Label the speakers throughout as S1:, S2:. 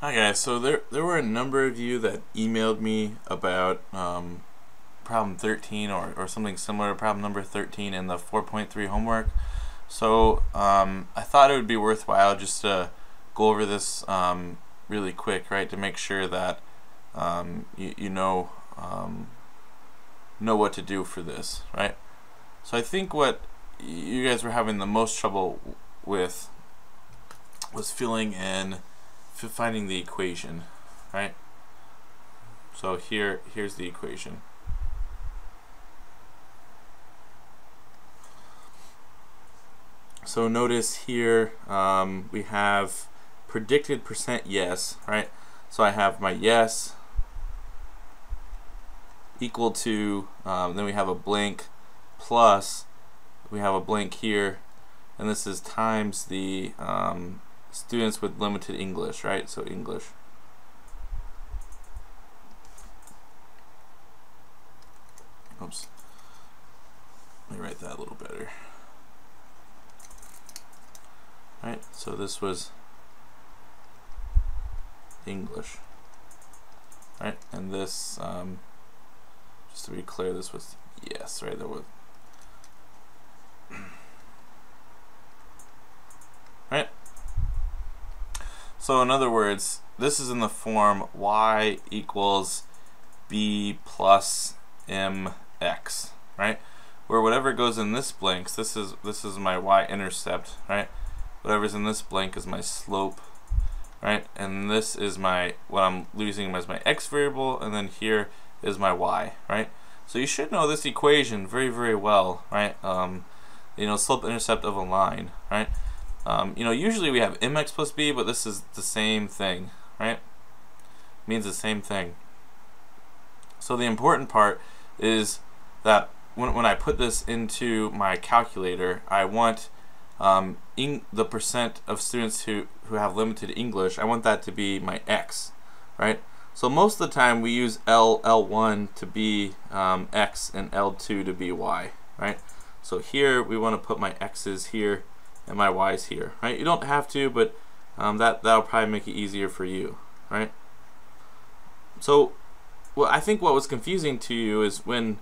S1: Hi guys, so there there were a number of you that emailed me about um, problem 13 or, or something similar to problem number 13 in the 4.3 homework. So um, I thought it would be worthwhile just to go over this um, really quick, right, to make sure that um, you, you know um, know what to do for this, right? So I think what you guys were having the most trouble with was filling in finding the equation, right? So here, here's the equation. So notice here um, we have predicted percent yes, right? So I have my yes equal to, um, then we have a blank plus, we have a blank here, and this is times the um, students with limited English, right? So English. Oops. Let me write that a little better. All right, so this was English. Right, and this, um, just to be clear, this was yes, right? There was right? So in other words, this is in the form y equals b plus mx, right? Where whatever goes in this blank, this is this is my y-intercept, right? Whatever's in this blank is my slope, right? And this is my what I'm losing as my x variable, and then here is my y, right? So you should know this equation very very well, right? Um, you know, slope-intercept of a line, right? Um, you know, usually we have mx plus b, but this is the same thing, right? means the same thing. So the important part is that when, when I put this into my calculator, I want um, the percent of students who, who have limited English, I want that to be my x, right? So most of the time we use L, L1 to be um, x and L2 to be y, right? So here we want to put my x's here and my y's here, right? You don't have to, but um, that that'll probably make it easier for you, right? So, well, I think what was confusing to you is when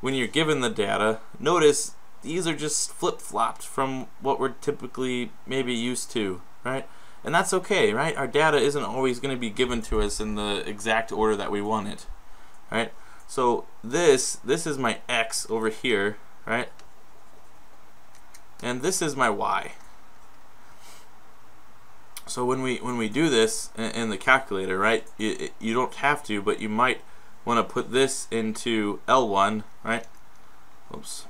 S1: when you're given the data, notice these are just flip-flopped from what we're typically maybe used to, right? And that's okay, right? Our data isn't always going to be given to us in the exact order that we want it, right? So this this is my x over here, right? And this is my y. So when we when we do this in, the calculator, right, you, you don't have to, but you might want to put this into L1, right? Oops.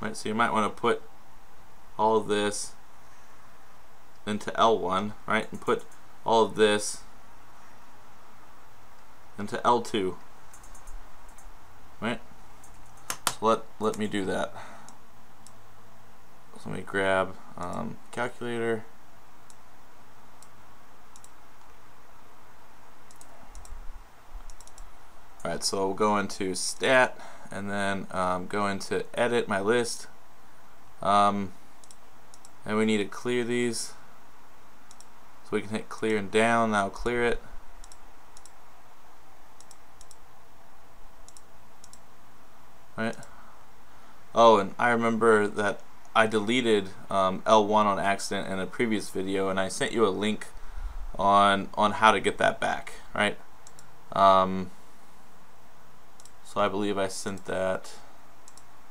S1: Right, so you might want to put all of this into L1, right, and put all of this into L2 right? So let, let me do that. So let me grab um, calculator. Alright, so we'll go into stat and then um, go into edit my list. Um, and we need to clear these. So we can hit clear and down, that'll clear it. Right? Oh, and I remember that I deleted um, L1 on accident in a previous video, and I sent you a link on on how to get that back, right? Um, so I believe I sent that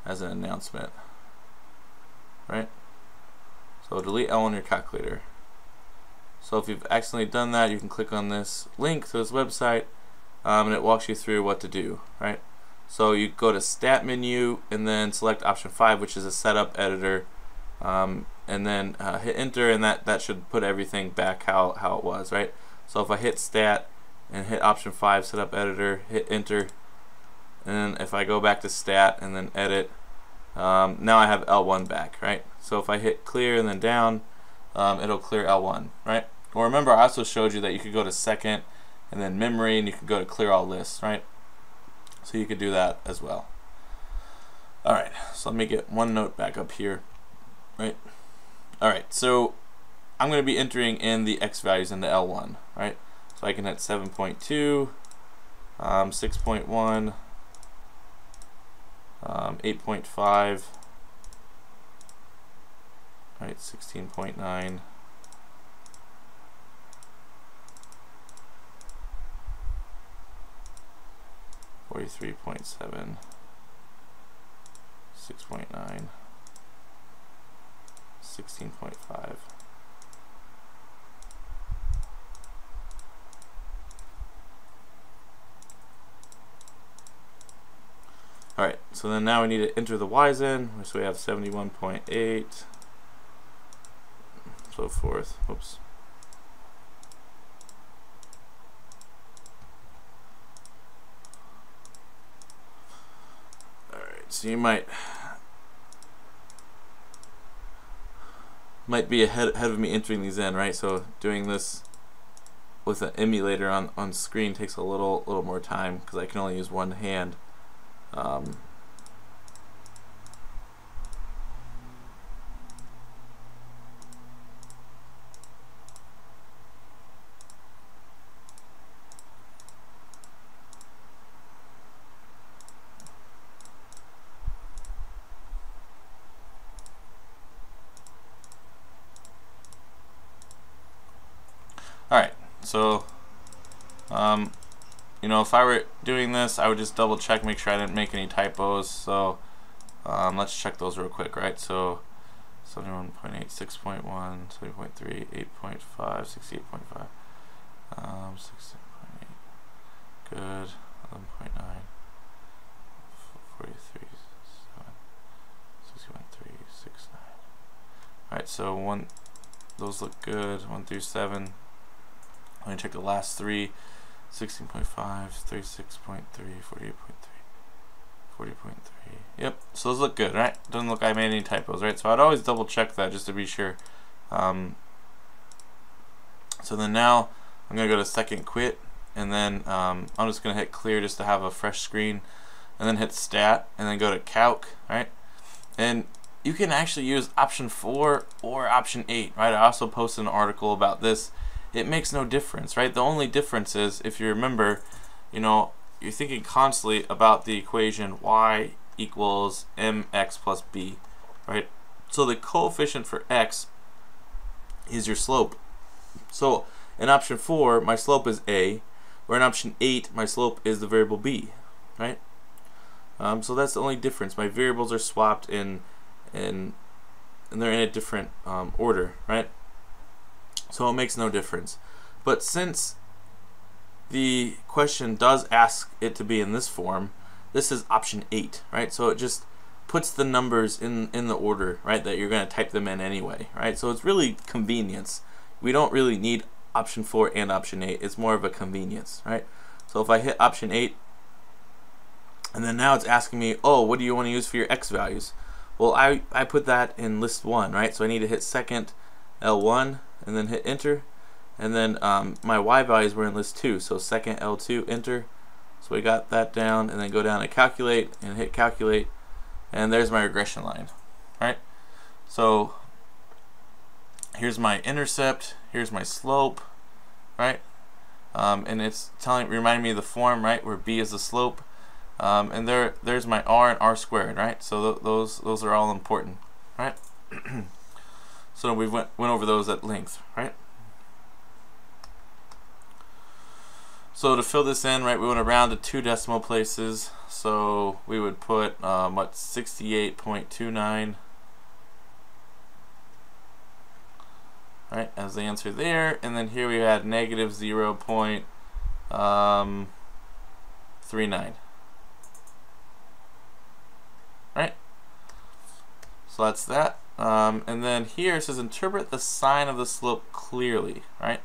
S1: as an announcement, right? So delete L on your calculator. So if you've accidentally done that, you can click on this link to this website, um, and it walks you through what to do, right? So you go to Stat menu and then select option 5 which is a setup editor um, and then uh, hit enter and that, that should put everything back how, how it was, right? So if I hit Stat and hit option 5 setup editor, hit enter and if I go back to Stat and then edit um, now I have L1 back, right? So if I hit clear and then down um, it'll clear L1, right? Well remember I also showed you that you could go to second and then memory and you can go to clear all lists, right? So you could do that as well. Alright, So let me get one note back up here. Right. All right. So I'm going to be entering in the x values into L1. Right. So I can hit 7.2, um, 6.1, um, 8.5. Right. 16.9. Forty-three point seven. 6.9, 16.5. Alright, so then now we need to enter the y's in, so we have 71.8, so forth. Oops. So you might might be ahead, ahead of me entering these in, right? So doing this with an emulator on, on screen takes a little little more time because I can only use one hand. Um, Alright, so, um, you know, if I were doing this, I would just double check, make sure I didn't make any typos. So, um, let's check those real quick, right? So, 71.8, 6.1, 7.3, 8.5, 68.5, um, 16.8, good, 11.9, 43, 7, 61.3, 69. Alright, so one, those look good, 1 through 7. Let me check the last three. 16.5, 36.3, 48.3, 40.3. Yep, so those look good, right? Doesn't look like I made any typos, right? So I'd always double check that just to be sure. Um, so then now I'm going to go to second quit, and then um, I'm just going to hit clear just to have a fresh screen, and then hit stat, and then go to calc, right? And you can actually use option 4 or option 8, right? I also posted an article about this it makes no difference, right? The only difference is if you remember, you know, you're thinking constantly about the equation y equals mx plus b, right? So the coefficient for x is your slope. So in option 4, my slope is a, where in option 8, my slope is the variable b, right? Um, so that's the only difference. My variables are swapped in, in and they're in a different um, order, right? So it makes no difference. But since the question does ask it to be in this form, this is option 8, right? So it just puts the numbers in, in the order, right, that you're going to type them in anyway, right? So it's really convenience. We don't really need option 4 and option 8. It's more of a convenience, right? So if I hit option 8, and then now it's asking me, oh, what do you want to use for your x values? Well, I, I put that in list 1, right? So I need to hit second L1, and then hit enter. And then um, my y values were in list 2 so second L2 enter. So we got that down and then go down to calculate and hit calculate. And there's my regression line right? So here's my intercept here's my slope right? Um, and it's telling reminding me of the form right where b is the slope. Um, and there there's my r and r squared right? So th those those are all important right So we went, went over those at length, right? So to fill this in, right, we went around to two decimal places. So we would put, um, what, 68.29, right, as the answer there. And then here we had negative 0 um, 0.39. Right? So that's that. Um, and then here it says interpret the sign of the slope clearly, right?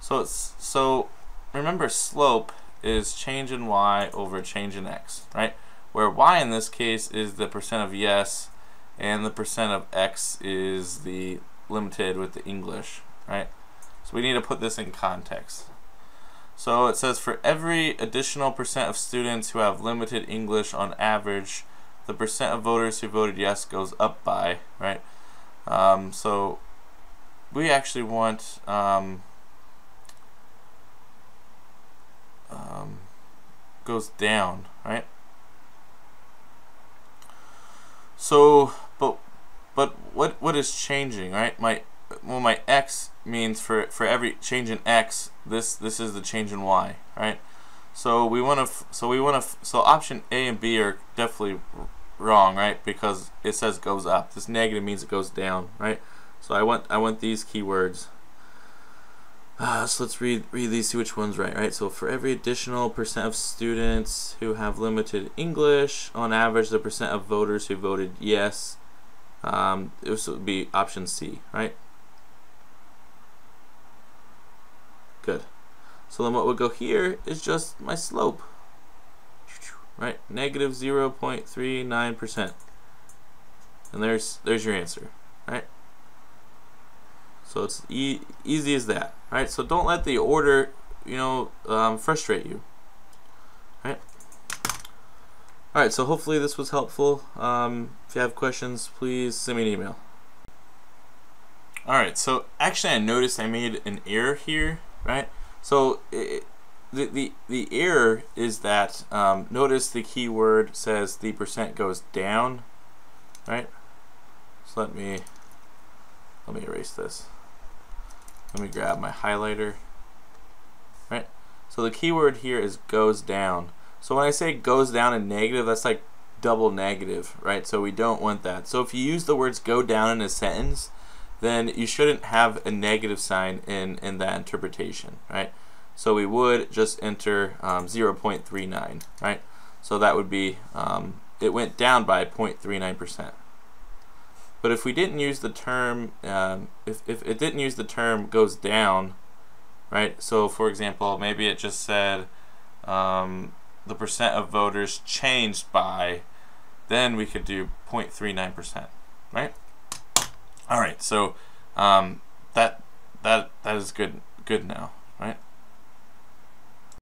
S1: So it's so remember slope is change in y over change in x, right? Where y in this case is the percent of yes and the percent of x is the limited with the English, right? So we need to put this in context. So it says for every additional percent of students who have limited English on average, the percent of voters who voted yes goes up by, right? Um, so we actually want um, um, goes down, right? So, but but what what is changing, right? My well, my x means for for every change in x, this this is the change in y, right? So we want to so we want to so option A and B are definitely wrong, right? Because it says goes up. This negative means it goes down, right? So I want I want these keywords. Uh, so let's read read these, see which one's right, right? So for every additional percent of students who have limited English, on average, the percent of voters who voted yes, um, this would be option C, right? Good. So then what would go here is just my slope, right? Negative 0.39%. And there's there's your answer, right? So it's e easy as that. Right? So don't let the order, you know, um, frustrate you. Right? Alright, so hopefully this was helpful. Um, if you have questions, please send me an email. Alright, so actually I noticed I made an error here, right? So it, the, the, the error is that, um, notice the keyword says the percent goes down, right? So let me, let me erase this. Let me grab my highlighter. Right? So the keyword here is goes down. So when I say goes down in negative, that's like double negative, right? So we don't want that. So if you use the words go down in a sentence, then you shouldn't have a negative sign in, in that interpretation, right? So we would just enter um, 0.39, right? So that would be, um, it went down by 0.39%. But if we didn't use the term, um, if, if it didn't use the term goes down, right? So for example, maybe it just said um, the percent of voters changed by, then we could do 0.39%, right? All right, so um, that that that is good good now.